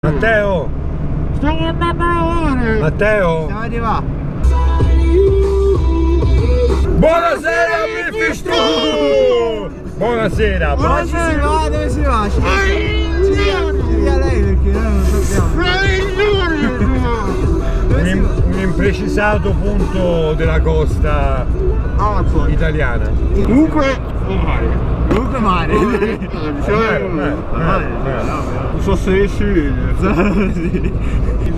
Matteo! Stai andando Matteo! Siamo arrivati. Buonasera Biffy Stu! Buonasera! Dove si va? Dove si va? Ci ci dia lei perché noi non sappiamo. Un, un imprecisato punto della costa italiana. Comunque mare. Mare, mare, mare, mare. Non so se riesci Sì.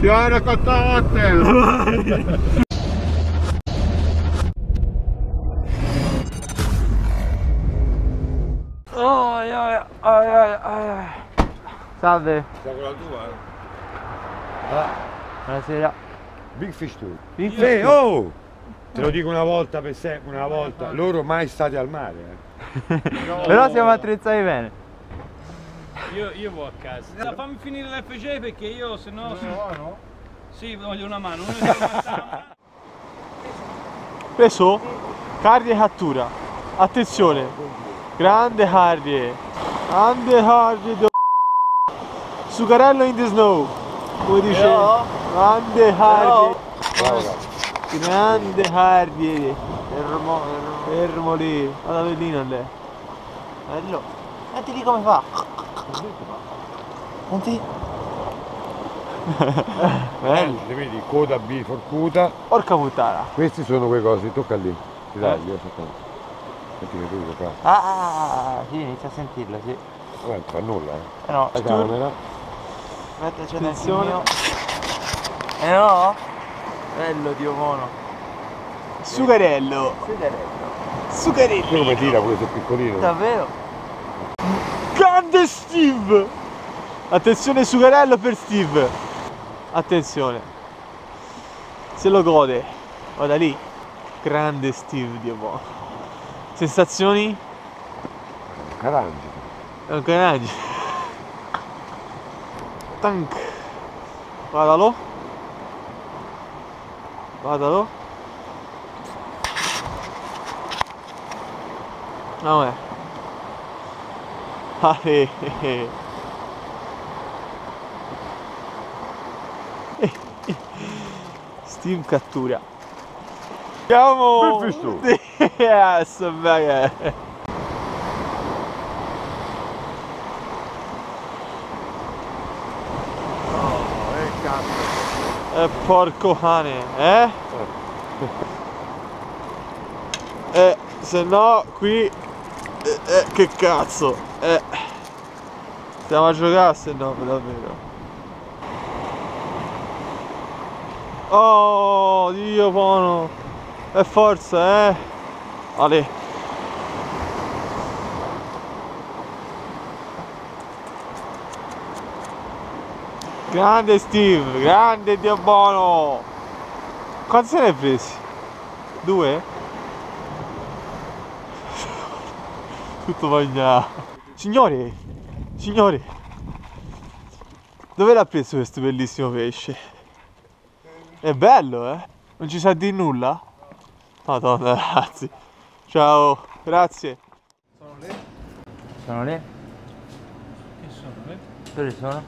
Fiore cotte! Oh, ai, ai, ai, ai. Salve, Sta con la tua? buonasera. Big Fish Tour. Big Fish Eh, oh! Te lo dico una volta per sempre, una volta. Loro mai stati al mare. eh. Però siamo attrezzati bene. Io, io vado a casa. No, fammi finire l'FG perché io se no... No, Sì, voglio una mano. Mano. Peso, carne cattura. Attenzione, grande carne, grande do- Sugarello in the snow, come dice. Grande carne, grande carne. Fermo, fermo lì. Guarda Bellino lì. Bello. Senti lì come fa. Senti. Bello. Le vedi, coda B forcuta. Porca puttana. Questi sono quei cosi, tocca lì. Ti taglio, aspetta. Senti che tu qua. Ah, sì, inizia a sentirlo, sì. Vabbè, non fa nulla, eh. Eh no, La camera. aspetta, c'è Attenzione. mio. Eh no? Bello, Dio mono. Sugarello. Sugarello. Tu come tira pure se è piccolino. Davvero? Grande Steve! Attenzione Sugarello per Steve! Attenzione! Se lo gode! Guarda lì! Grande Steve, Dio buono! Sensazioni? Carangi. È un canaggi! Tank! Guardalo! Guardalo! Ah, è. Eh, eh, eh. Steam cattura. Ben visto. Yes, bene. Eh, porco cane, eh? Eh, se no qui... Eh, eh, che cazzo, eh... Stiamo a giocare se no, davvero. Oh, Dio buono. E forza, eh. Ale. Grande Steve, grande Dio buono. Quanti se ne hai presi? Due? Tutto bagnato. Signori, signori. Dove l'ha preso questo bellissimo pesce? È bello, eh? Non ci sa di nulla? Madonna, ragazzi. Ciao, grazie. Sono lì? Che sono le? Dove sono?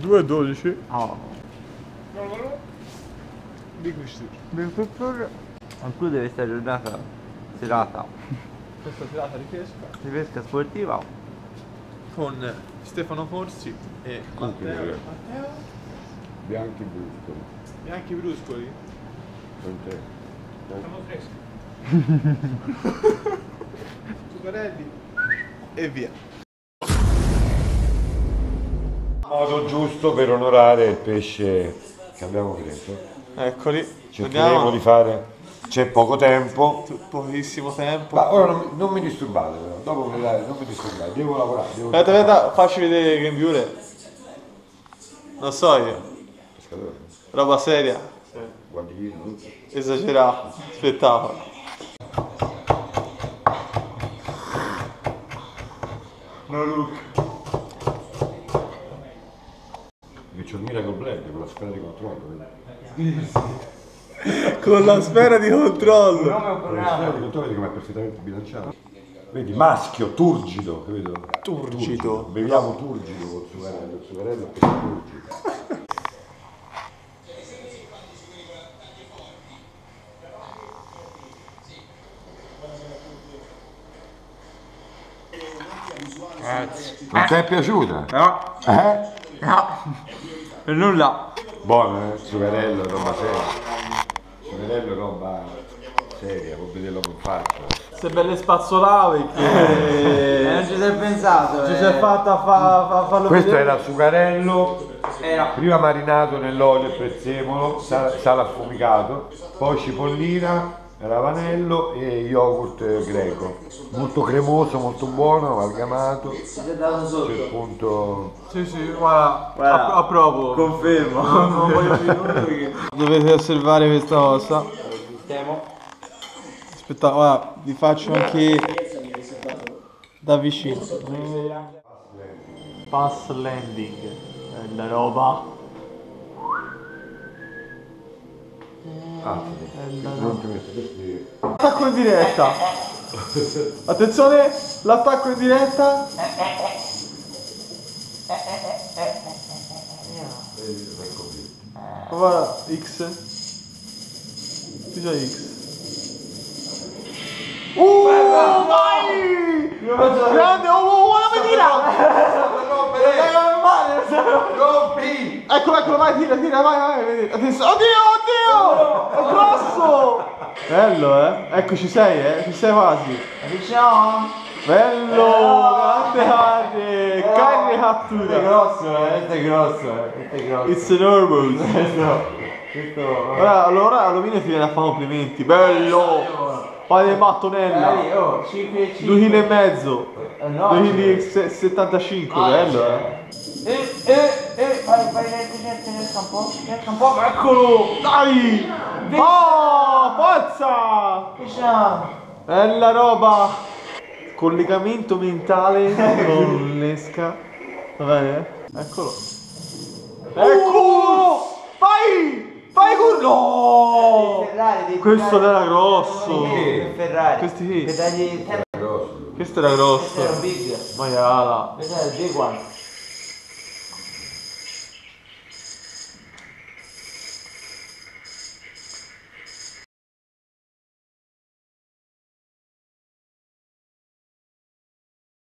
2,12. Oh. Big fish. Anche deve essere giornata serata Questa serata di pesca di pesca sportiva. con Stefano Corsi e Matteo. Matteo? Bianchi bruscoli. Bianchi bruscoli. Non c'è. Sono fresche. Zuccarelli. E via. Modo giusto per onorare il pesce che abbiamo preso. Eccoli. Cercheremo Andiamo. di fare. C'è poco tempo. Pochissimo tempo. Ma ora non, non mi disturbate però, dopo me dai, non mi disturbate, devo lavorare, devo Aspetta, aspetta, facci vedere il grembiule. Non so io. Pescatore, Roba seria. tutto. Esagerato. Spettacolo. No look. Che c'ho il Miracle con la sfera di controllo. Con la sfera di controllo. Con la sfera di controllo vedi com'è perfettamente bilanciato. Vedi, maschio, turgido, capito? Turgido. Beviamo turgido col sugarello, il sugarello è turgido. Non ti è piaciuta? No, Eh? no. Per nulla. Buono, eh? Sugarello, roba seria. Sugarello, roba seria, può vederlo con faccia. Se belle spazzolave Eh, che non ci sei pensato. ci eh. si è fatta fa, fa, farlo Questo vedere. era sugarello, Era. prima marinato nell'olio e prezzemolo, sale affumicato, poi cipollina, ravanello e yogurt eh, greco. Molto cremoso, molto buono, amalgamato. C'è punto. Sì, sì, guarda, Guarda. a, approvo. Confermo. non voglio dire nulla perché dovete osservare questa cosa. Aspetta, guarda, vi faccio anche da vicino. Pass landing, è la roba. Ah, non ti metto questi. Attacco in diretta. Attenzione, l'attacco in diretta. Guarda, X. C'è X. Uh, vai! Grande, oh, oh, guarda come tira! Eccolo, eccolo, vai, tira, tira, vai, vai, vedi. Oddio, oddio! È grosso! Bello, eh? Ecco, ci sei, eh? Ci sei quasi. Diciamo. Bello! Grande carne! Carne cattura! grosso, eh. Questo è grosso, eh. Questo è grosso. It's enormous! Questo. Ora, allora Alumino ti viene a fare complimenti. Bello! Fai del mattonella! Dai, oh, 5 5. 2 kg e mezzo! Eh, no. 2 kg e se- 75, bello eh! Eh, eh, eh, vai, vai, cerca, un po', cerca un po', Eccolo! Dai! Oh! Forza! diciamo. Bella roba! Collegamento mentale con l'esca. Va bene? Eccolo. Eccolo! Vai! Con... No! Ferrari, Questo pedali- era grosso! Ferrari. Questi chi? Pedali tempo. Questo era Questo era grosso! un big. Maiala! Questo era il big one.